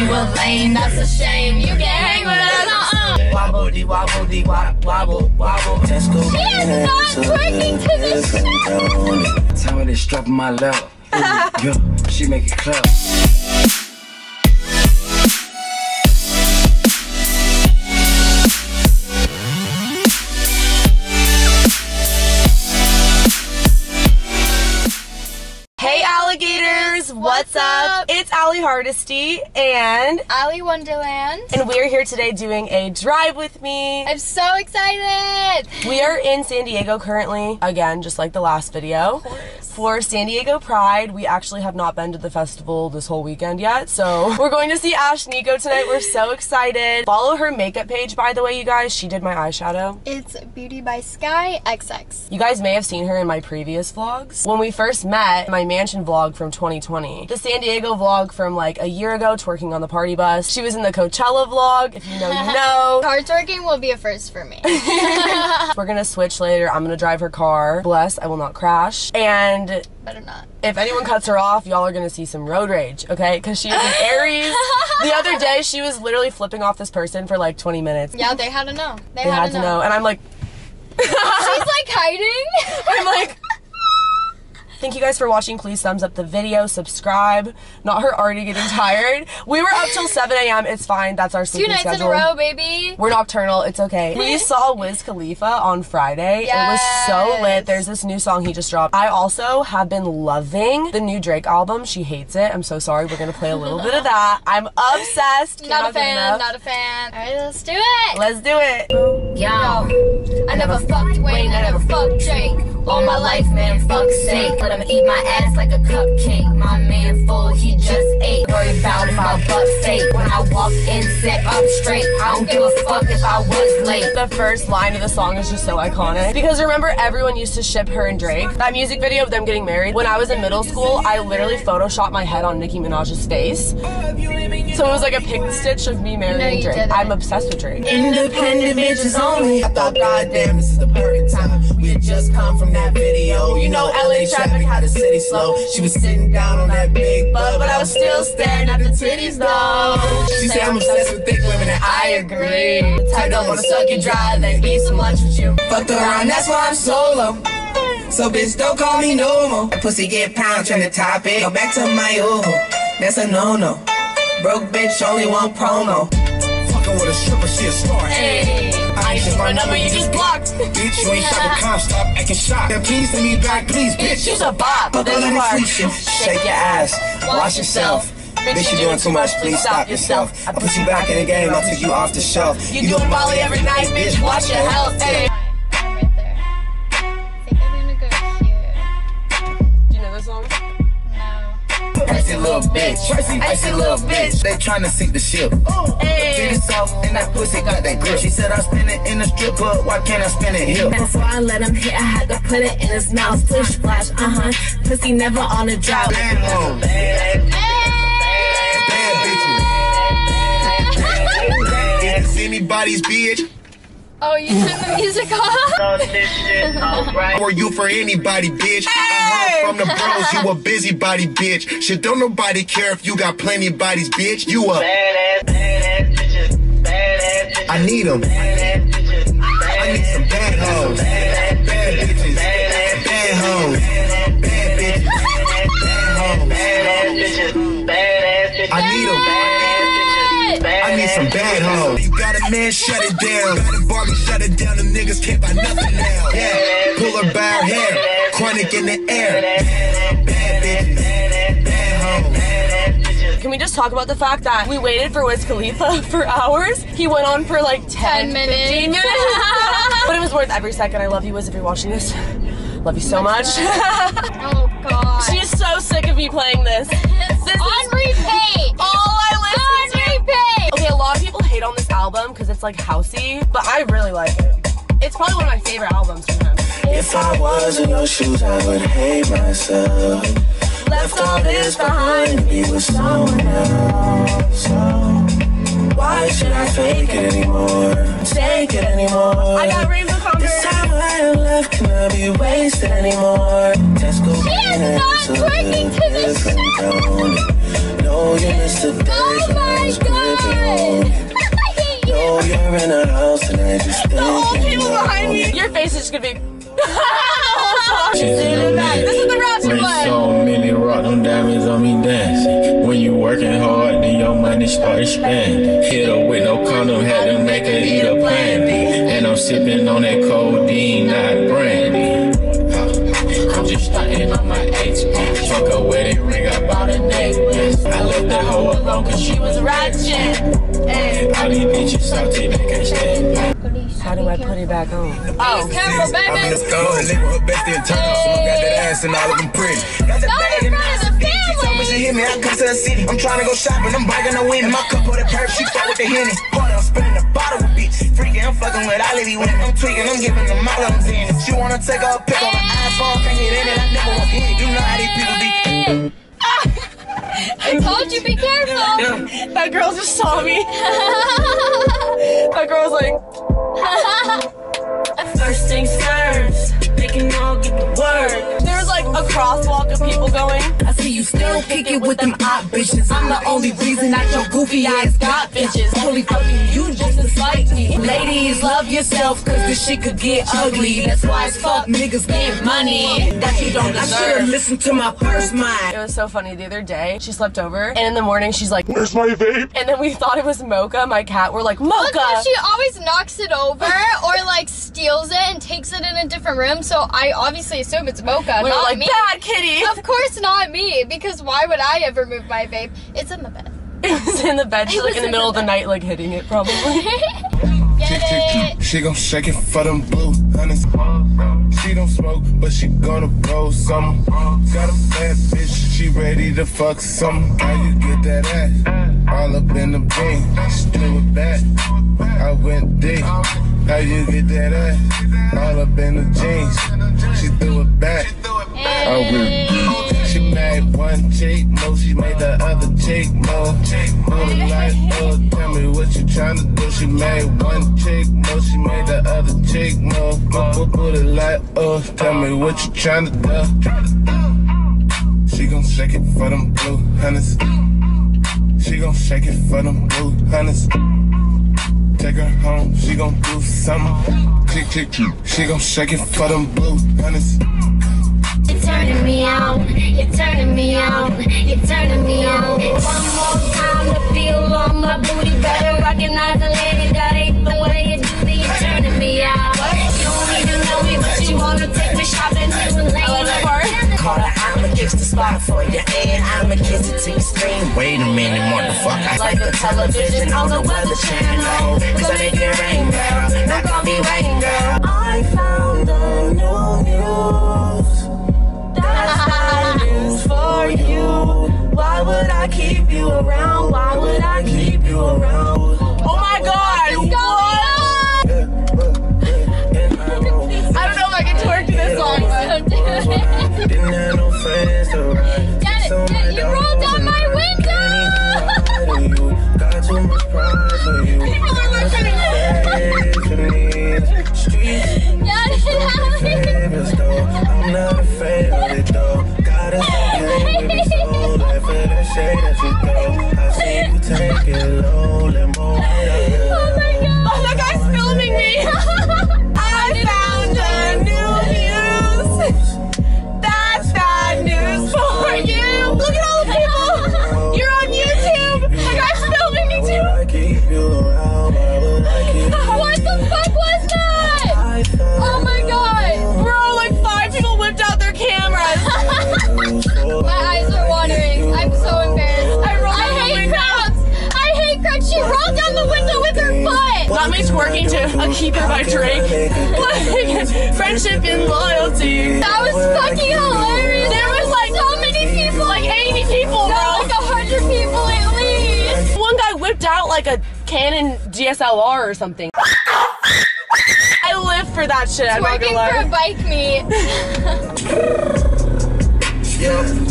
you a lame, that's a shame. You can hang with us, uh-uh. Wobble dee wobble dee wop wobble wobble. Tesco. She is not twerking to this shit. Tell me they stroking my love. Yo, she make it clap. Hey alligators, what's up? Ally Hardesty and Ali Wonderland. and we're here today doing a drive with me. I'm so excited. We are in San Diego currently, again, just like the last video. For San Diego Pride, we actually have not been to the festival this whole weekend yet, so we're going to see Ashnikko tonight. We're so excited. Follow her makeup page, by the way, you guys. She did my eyeshadow. It's Beauty by Sky XX. You guys may have seen her in my previous vlogs. When we first met, my mansion vlog from 2020, the San Diego vlog from like a year ago, twerking on the party bus. She was in the Coachella vlog. If you know, you know. Car twerking will be a first for me. We're gonna switch later. I'm gonna drive her car. Bless, I will not crash. And Better not. if anyone cuts her off, y'all are gonna see some road rage, okay? Because she is an Aries. the other day, she was literally flipping off this person for like 20 minutes. Yeah, they had to know. They, They had to know. And I'm like, She's like hiding. I'm like, Thank you guys for watching. Please thumbs up the video, subscribe. Not her already getting tired. We were up till 7 a.m. It's fine. That's our Two nights schedule. in a row, baby. We're nocturnal. It's okay. We saw Wiz Khalifa on Friday. It was so lit. There's this new song he just dropped. I also have been loving the new Drake album. She hates it. I'm so sorry. We're gonna play a little bit of that. I'm obsessed. Not a fan. Not a fan. All right, let's do it. Let's do it. Yo, I never fucked Wayne, I never fucked Drake. All my life, man, fuck's sake. Let him eat my ass like a cupcake. My man full, he just ate. Worry about if my butt fake. When I walk in, sit up straight. I don't give a fuck if I was late. The first line of the song is just so iconic. Because remember, everyone used to ship her and Drake. That music video of them getting married. When I was in middle school, I literally photoshopped my head on Nicki Minaj's face. So it was like a pick stitch of me marrying you Drake. didn't. I'm obsessed with Drake. Independent bitches only. I thought, goddamn, this is the perfect time. We had just come from that video. You know, LA traffic had the city slow. She was sitting down on that big butt, but I was still staring at the titties though. She said I'm obsessed with thick women, and I agree. The type that wanna suck you dry, then eat some lunch with you. Fucked around, that's why I'm solo. So bitch, don't call me no more. That pussy get pound, trying to top it. Go back to my old. That's a no-no. Broke bitch, only one promo. Fucking with a stripper, she a star. Hey, I ain't my number, you just blocked. Bitch, you ain't shot the cops, stop acting shocked. Then please send me back, please, bitch. You's a bop. But then part. it's shit. Shake your ass. Wash yourself. Bitch, you're doing too much, please stop yourself. I put you back in the game, I'll take you off the shelf. You doing Molly every night, bitch. Watch your health. Hey. Icy little bitch. Icy little bitch. They tryna sink the ship. Hey. Titty soft and that pussy got that grip. She said I spin it in the strip club, why can't I spin it here? Before I let him hit, I had to put it in his mouth. Push splash, uh huh. Pussy never on a drought. Bad. Bad bitches. It's anybody's bitch. Oh, you turned the music off? Or you for anybody, bitch. Uh-huh, I heard from the bros, you a busybody, bitch. Shit, don't nobody care if you got plenty of bodies, bitch. You a I need them. I need some bad hoes. Them. Some bad hoes. You got a man, shut it down. Got a Barbie, shut it down. The niggas can't buy nothing now. Yeah, pull her by her hair. Chronic in the air. Bad bitches. Bad hoes. Can we just talk about the fact that we waited for Wiz Khalifa for hours? He went on for like 10 10, minutes. minutes. but it was worth every second. I love you, Wiz, if you're watching this. Love you so much. Oh, God. she is so sick of me playing this. This is on repeat. all I it's like housey, but I really like it. It's probably one of my favorite albums from him. If I was in your shoes, I would hate myself. Left all this behind to be with someone else. So why should I fake it anymore? Take it anymore. I got Rainbow This time I am left cannot be wasted anymore. Tesco She is not twerking to this No, you missed the oh days when I was her in the house and I just thinking. Oh, people behind me. Your face is gonna be. this is the ratchet Bring so many rock, them diamonds on me dancing. When you working hard, then your money start expanding. Hit her with no condom, had to make her eat a planty. And I'm sipping on that codeine, not brandy. I'm just stunting on my HP. Took a wedding ring, I bought a necklace. I left that hoe alone cause she was ratchet. How do I put it back on? Oh, Careful, I'm in the baby. store, neighborhood best in town. Someone got that ass and all of them pretty. Got that Not bag in in front of the She told me family. she hit me, I come to the city. I'm trying to go shopping, I'm biking the wind. My cup of the perp, she fuck with the henny. Hold on, I'm spinning the bottle with bitch. Freaking, I'm fucking with all of these women. I'm tweaking, I'm giving them all of them in. If she wanna take her a pic on the iPhone, can't get in it, I never want hit. You know how these people be. I told you be careful. that girl just saw me. That girl's like, crosswalk of people going. I see you still kick it with them hot bitches. I'm the only reason that your goofy ass got bitches. Only fucking you just to spite me. Ladies, love yourself, cause this shit could get ugly. That's why it's fuck niggas get money that you don't deserve. I should've listened to my first mind. It was so funny the other day. She slept over, and in the morning she's like, "Where's my vape?" And then we thought it was Mocha, my cat. We're like, Look "Mocha." how she always knocks it over or like steals it and takes it in a different room. So I obviously assume it's Mocha, we were not like, me. "Bad kitty." Of course not me, because why would I ever move my vape? It's in the bed. It was in the bed. She's like in the middle of the night, like hitting it, probably. Get it? She gon' shake it for them blue honey's. She don't smoke, but she gonna roll some. Got a bad bitch, she ready to fuck some. How you get that ass? All up in the bean, How you get that ass? All up in the jeans, she threw it back. I will. Oh, she made one chick mo, she made the other chick mo. Put it like, oh, tell me what you tryna do. She made one chick mo, she made the other chick mo. Put, it like, oh, tell me what you tryna do. She gon' shake it for them blue hunters. She gon' shake it for them blue hunters. Take her home, she gon' do something. Click, click, click. She gon' shake it for them blue hunters. You're turning me on, you're turning me on, you're turning me on. One more time to feel on my booty, better recognize the lady that ain't the way you do me. You're turning me out. You don't even know me, but you wanna take me shopping. You a lady. Call her, Kiss the spot for you, and I'ma kiss it till you scream. Wait a minute, motherfucker. Like the television on the weather channel. Cause I make it rain, for that you throw. I see you take it low, twerking A Keeper by Drake. Like, friendship and loyalty. That was fucking hilarious. There was like so many people. like 80 people, bro. like a hundred people at least. One guy whipped out like a Canon DSLR or something. I live for that shit. I'm not gonna for a bike meet.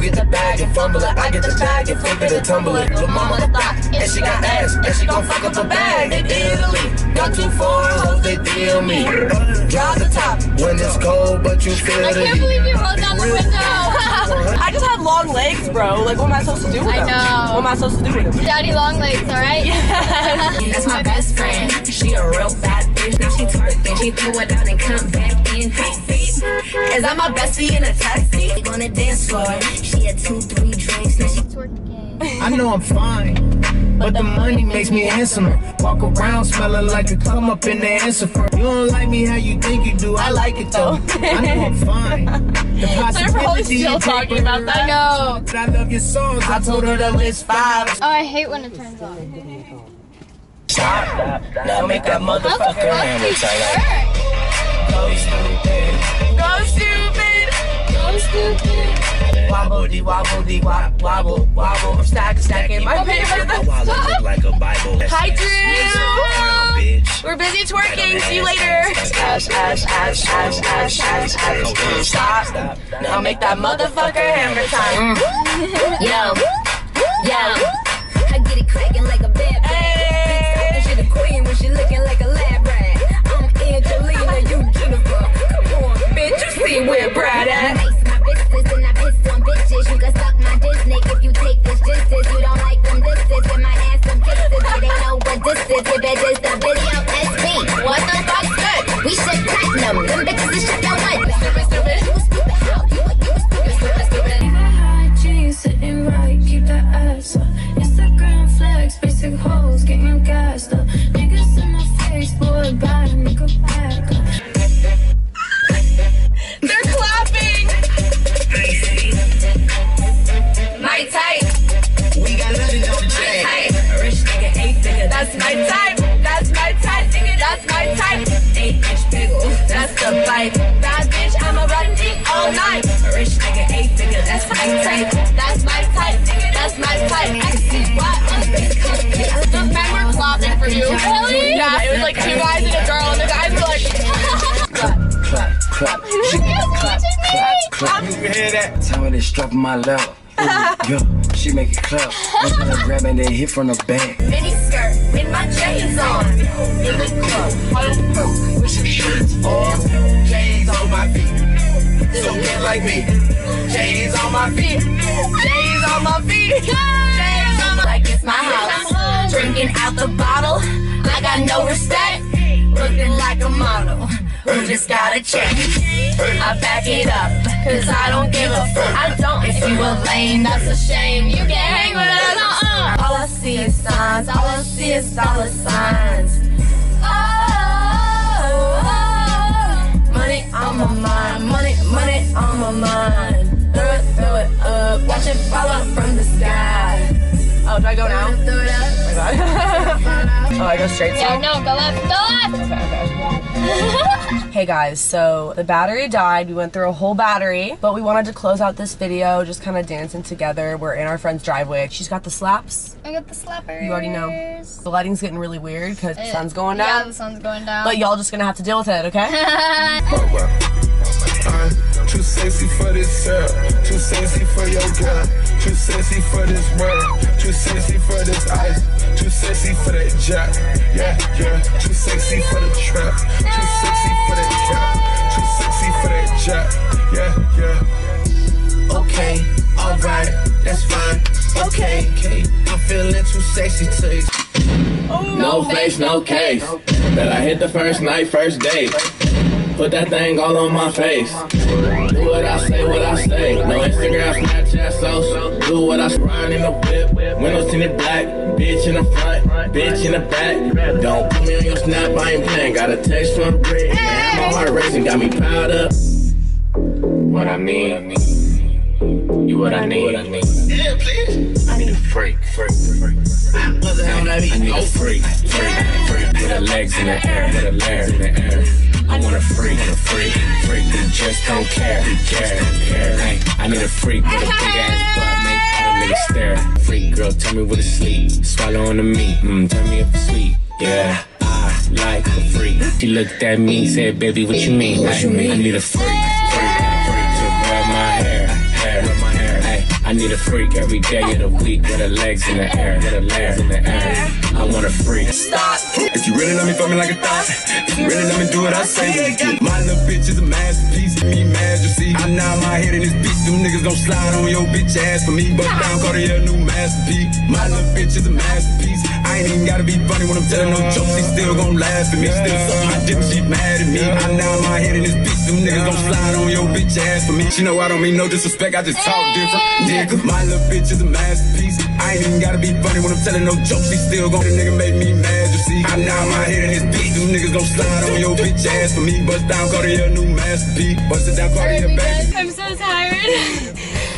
You get the bag and fumble it. I get the bag and flip it and tumble it. Lil' mama the thought, and she got ass, and she gon' fuck up a bag in Italy. Got two foreign hoes, they deal me. Drive the top when it's cold, but you feel it. I can't believe you rolled down the window. I just have long legs, bro. Like, what am I supposed to do with them? I them? know. am I supposed to do with him? Daddy long legs, alright? That's my best friend. She a real bad bitch. Now she twerking. She throw it out and come back in. Is that my bestie in a taxi? On the dance floor. She had two, three drinks. Now she I know I'm fine, but the money makes me handsomer. Walk around smelling like a come up in the answer for. You don't like me how you think you do. I like it though. I know I'm fine. The They're probably possibility still talking about that. I know. I love your songs. I told her to list five. Oh, I hate when it turns off. Now make that motherfucker hammer tight. Go stupid. Go stupid. Wobble dee wobble dee wop wobble wobble. I'm stack stacking my paper. like a Bible. Hi Drew. We're busy twerking. See you later. Stop. Now make that motherfucker hammer time. Mm. Yo, yo. I get it cracking like a what this is. If it is the SP, what the fuck's good? We shit platinum. Them bitches clapping you. Really? Yeah, it was like two guys and a girl, and the guys were like. Clap, clap. She clap, clap, clap. You hear that? Tell me they strapping my lap. Yo, she make it clap. I'm gonna grab and then hit from the back. Mini skirt with my chains on. In the club. With some shirts on, J's on my feet. So get like me. J's on my feet. J's on my feet. J's on my like it's my house. Drinking out the bottle. I got no respect. Looking like a model. Who just got a check. I back it up. Cause I don't give a fuck. I don't. If you a lame, that's a shame. You can hang with us. Uh-uh. All I see is signs. All I see is dollar signs. Oh, oh, money on my mind. Money, money on my mind. Throw it, throw it up. Watch it fall out from the sky. Oh, do I go now? Throw it up. Oh, Oh, I go straight. Yeah, So. no, go left, go left. Hey guys, so the battery died. We went through a whole battery, but we wanted to close out this video just kind of dancing together. We're in our friend's driveway. She's got the slaps. I got the slappers. You already know. The lighting's getting really weird because the uh, sun's going down. Yeah, the sun's going down. But y'all just gonna have to deal with it, okay? Too sexy for this girl, too sexy for your girl, too sexy for this world, too sexy for this ice, too sexy for that jack, yeah, yeah, too sexy for the trap, too sexy for that trap, too sexy for that jack, yeah, yeah. Okay, alright, that's fine. Okay, okay, I'm feeling too sexy to ex- No face, no case. That I hit the first night, first date. Put that thing all on my face. Do what I say, what I say. No Instagram, Snapchat, social. Do what I say. Ride in the whip. Windows tinted black. Bitch in the front, bitch in the back. Don't put me on your snap, I ain't playing. Got a text from. Man, my heart racing, got me proud up. What I need. You what I need. Yeah, please. I need a freak, freak, freak. What the hell I need a freak, freak, freak. With her legs in the air, with her legs in the air. I want a freak, a freak, freak who just don't care, care, care. Hey, I need a freak with a big ass butt, make all the niggas stare. Freak girl, tell me where to sleep, swallow on the meat, mm, turn me up sweet, yeah. I like a freak. She looked at me, said, baby, what you mean? What you mean? I need a freak, I I need a freak every day of the week with her legs in the air, with her legs in the air. I want a freak. Stop. If you really love me, fuck me like a thought. If you really love me, do what I say. My little bitch is a masterpiece. Me majesty. I nod my head in this bitch. Them niggas gon' slide on your bitch ass for me. Bust down, Cartier, new masterpiece. My little bitch is a masterpiece. Ain't even gotta be funny when I'm telling no jokes. She still gon' laugh at me. Still suck my dick, she mad at me. I nod my head in this bitch. Them niggas gon' slide on your bitch ass for me. She know I don't mean no disrespect. I just talk different. Nigga, my little bitch is a masterpiece. I ain't even gotta be funny when I'm telling no jokes. She still gon' the nigga make me mad. You see, I nod my head in this bitch. Them niggas gon' slide on your bitch ass for me. Bust down, Cartier, new masterpiece. Bust it down, Cartier, baby. I'm so tired.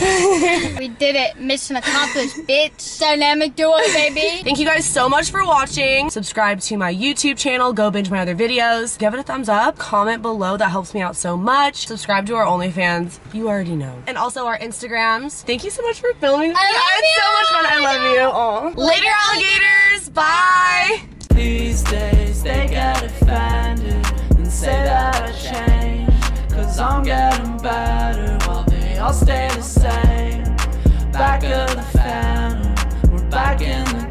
we did it. Mission accomplished, bitch. Dynamic duo, baby. Thank you guys so much for watching. Subscribe to my YouTube channel. Go binge my other videos. Give it a thumbs up. Comment below. That helps me out so much. Subscribe to our OnlyFans. You already know. And also our Instagrams. Thank you so much for filming. I, had so much fun. I love you. Later, alligators. Bye. These days they and say that I changed. Cause I'm getting better all stay the same. Back of the fountain, we're back in the